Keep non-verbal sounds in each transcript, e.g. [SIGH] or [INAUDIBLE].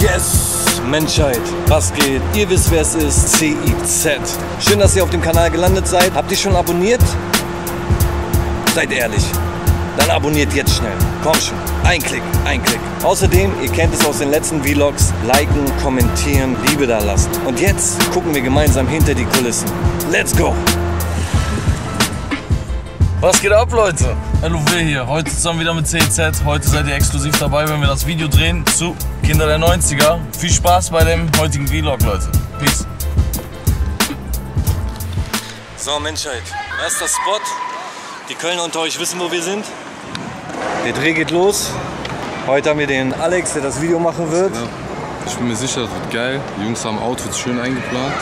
Yes, Menschheit, was geht? Ihr wisst, wer es ist, CIZ. Schön, dass ihr auf dem Kanal gelandet seid. Habt ihr schon abonniert? Seid ehrlich. Dann abonniert jetzt schnell. Komm schon. Ein Klick, ein Klick. Außerdem, ihr kennt es aus den letzten Vlogs, liken, kommentieren, Liebe da lassen. Und jetzt gucken wir gemeinsam hinter die Kulissen. Let's go! Was geht ab, Leute? LUW hier. Heute zusammen wieder mit CZ. Heute seid ihr exklusiv dabei, wenn wir das Video drehen zu Kinder der 90er. Viel Spaß bei dem heutigen Vlog, Leute. Peace. So, Menschheit, erster Spot. Die Kölner unter euch wissen, wo wir sind. Der Dreh geht los. Heute haben wir den Alex, der das Video machen wird. Ja. Ich bin mir sicher, das wird geil. Die Jungs haben Outfits schön eingeplant.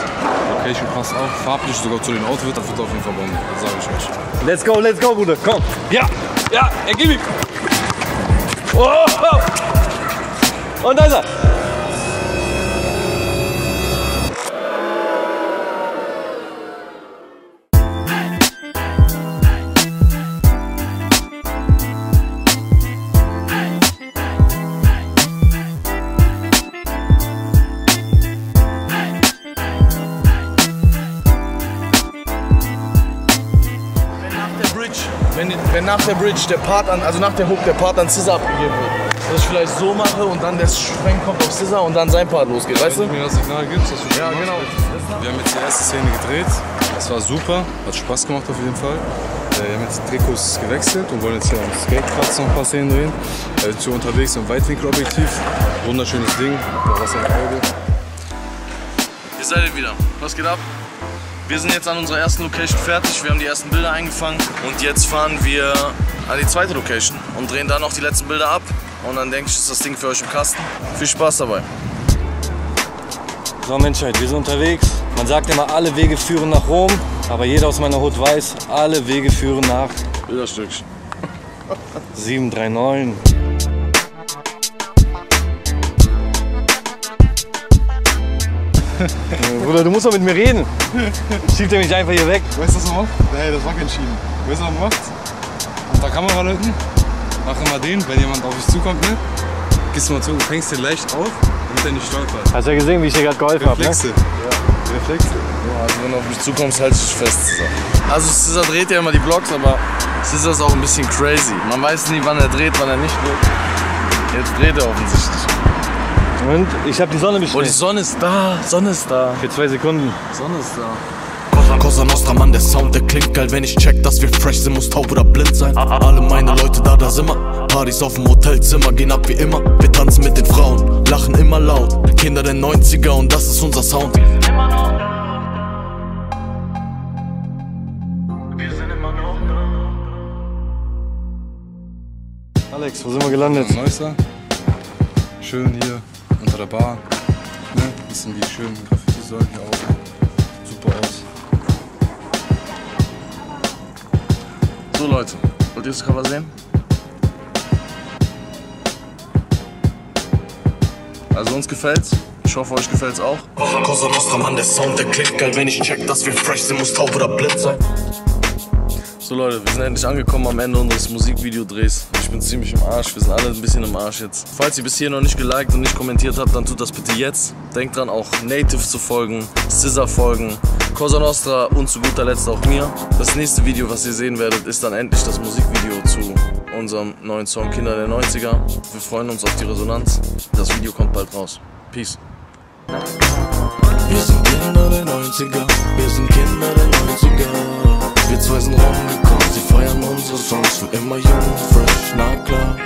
Location passt auch. Farblich sogar zu den Outfits. Das wird auf jeden Fall Bombe. Das sage ich euch. Let's go, let's go, Bruder. Komm. Ja, ja, er gib ihm. Oh, oh. Und da ist er. Wenn, wenn nach der Bridge der Part an, also nach der Hook der Part an Scissor abgegeben wird, dass ich vielleicht so mache und dann der Schwenk kommt auf Scissor und dann sein Part losgeht, weißt du? Wenn du mir das Signal gibst, dass du Ja, genau. machst. Wir haben jetzt die erste Szene gedreht. Das war super. Hat Spaß gemacht auf jeden Fall. Äh, Wir haben jetzt die Trikots gewechselt und wollen jetzt hier am Skateplatz noch ein paar Szenen drehen. Wir sind hier unterwegs im Weitwinkelobjektiv. Wunderschönes Ding. Was im Auge. Ihr seid ihr wieder. Was geht ab? Wir sind jetzt an unserer ersten Location fertig. Wir haben die ersten Bilder eingefangen und jetzt fahren wir an die zweite Location und drehen da noch die letzten Bilder ab. Und dann denke ich, ist das Ding für euch im Kasten. Viel Spaß dabei. So, Menschheit, wir sind unterwegs. Man sagt immer, alle Wege führen nach Rom. Aber jeder aus meiner Hut weiß, alle Wege führen nach Bilderstückchen. 739. [LAUGHS] Bruder, du musst doch mit mir reden. Schiebt er mich einfach hier weg. Weißt du, was er macht? Nee, das war kein Schieben. Weißt du, was er macht? Unter Kameraleuten, mach immer den, wenn jemand auf dich zukommt, ne? Gehst du mal zu und fängst den leicht auf, damit er nicht stolpert. Hast ja gesehen, wie ich dir gerade geholfen habe, ne? Reflexe. Ja. Reflexe. Also wenn du auf mich zukommst, halt dich fest, Cesar. Also Cesar dreht ja immer die Vlogs, aber Cesar ist auch ein bisschen crazy. Man weiß nie, wann er dreht, wann er nicht dreht. Jetzt dreht er offensichtlich. Und ich habe die Sonne Oh, die bestellt. Sonne ist da, Sonne ist da. Für zwei Sekunden. Sonne ist da. Cosa Nostra, Mann, der Sound, der klingt geil, wenn ich check, dass wir fresh sind, muss taub oder blind sein. Alle meine Leute da, da sind wir. Partys auf dem Hotelzimmer, gehen ab wie immer. Wir tanzen mit den Frauen, lachen immer laut. Kinder der 90er und das ist unser Sound. Alex, wo sind wir gelandet? Neusser. Schön hier unter der Bar. Ne? Bisschen die schönen Graffiti-Säulen hier außen. Super aus. So Leute, wollt ihr das Cover sehen? Also uns gefällt's. Ich hoffe, euch gefällt's auch. Cosa Nostra, Mann, der Sound, der klingt geil, wenn ich check, dass wir fresh sind, muss taub oder blind sein. So Leute, wir sind endlich angekommen am Ende unseres Musikvideodrehs. Ich bin ziemlich im Arsch, wir sind alle ein bisschen im Arsch jetzt. Falls ihr bis hier noch nicht geliked und nicht kommentiert habt, dann tut das bitte jetzt. Denkt dran, auch Native zu folgen, Scissor folgen, Cosa Nostra und zu guter Letzt auch mir. Das nächste Video, was ihr sehen werdet, ist dann endlich das Musikvideo zu unserem neuen Song Kinder der 90er. Wir freuen uns auf die Resonanz. Das Video kommt bald raus. Peace. Wir sind Kinder der 90er, wir sind Kinder der 90er. Wir zwei sind rumgekommen, sie feiern unsere Songs, schon immer jung fresh, na klar.